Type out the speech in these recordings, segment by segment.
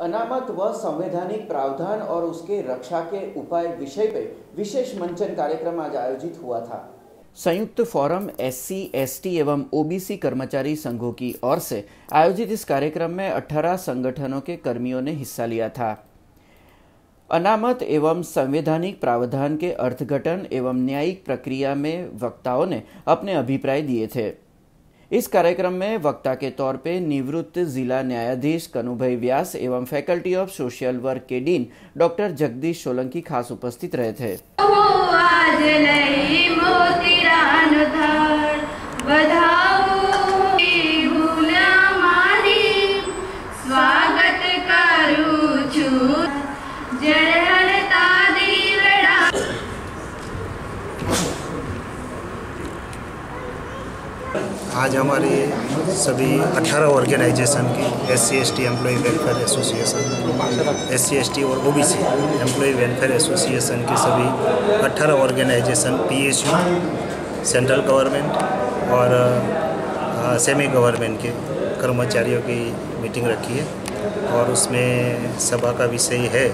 अनामत व संवैधानिक प्रावधान और उसके रक्षा के उपाय विषय पे विशेष मंचन कार्यक्रम आज आयोजित हुआ था। संयुक्त फोरम एससी, एसटी एवं ओबीसी कर्मचारी संघों की ओर से आयोजित इस कार्यक्रम में 18 संगठनों के कर्मियों ने हिस्सा लिया था। अनामत एवं संवैधानिक प्रावधान के अर्थघटन एवं न्यायिक प्रक्रिया में वक्ताओं ने अपने अभिप्राय दिए थे। इस कार्यक्रम में वक्ता के तौर पे निवृत्त जिला न्यायाधीश कनुभाई व्यास एवं फैकल्टी ऑफ़ सोशल वर्क के डीन डॉक्टर जगदीश सोलंकी खास उपस्थित रहे थे। आज हमारे सभी 18 ऑर्गेनाइजेशन की S C S T employ welfare association S C S T और O B C employ welfare association के सभी 18 organisation P S U central government और सेमी गवर्नमेंट के कर्मचारियों की मीटिंग रखी है। और उसमें सभा का विषय है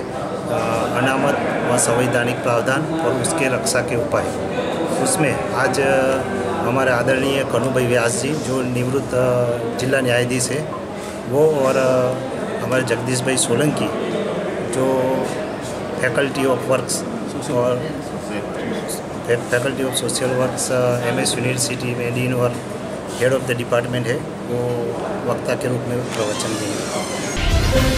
अनामत व संवैधानिक प्रावधान और उसके रक्षा के उपाय। उसमें आज हमारे आदरणीय कनुभाई व्यास जी, जो निवृत्त जिला न्यायाधीश है, वो और हमारे जगदीश भाई सोलंकी, जो फैकल्टी ऑफ़ वर्क्स और faculty of social works M S university में डीन और हेड ऑफ़ द डिपार्टमेंट है, वो वक्ता के रूप में प्रवचन दिए